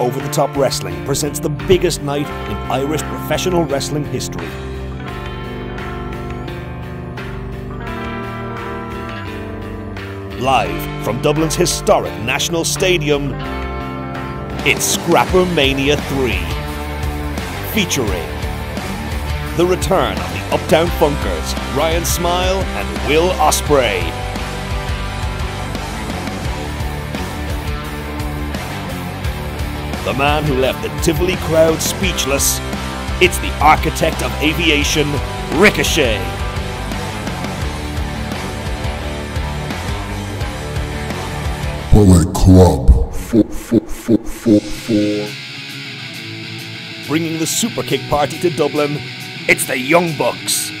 Over the Top Wrestling presents the biggest night in Irish professional wrestling history. Live from Dublin's historic National Stadium, it's Scrapper Mania 3. Featuring the return of the Uptown Funkers, Ryan Smile and Will Ospreay. The man who left the Tivoli crowd speechless. It's the architect of aviation, Ricochet. Bullet Club. Four, four, four, four, four. Bringing the super kick party to Dublin, it's the Young Bucks.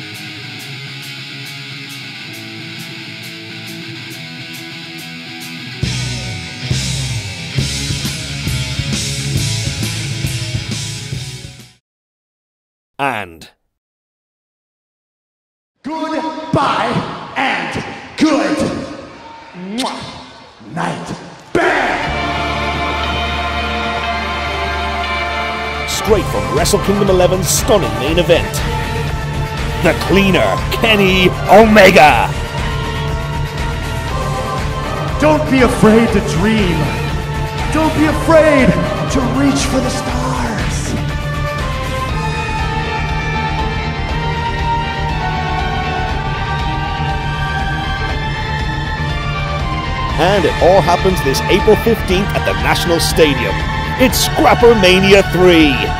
And Goodbye and good night. Bang! straight from Wrestle Kingdom 11's stunning main event, the cleaner, Kenny Omega. Don't be afraid to dream. Don't be afraid to reach for the stars. And it all happens this April 15th at the National Stadium. It's Scrapper Mania 3.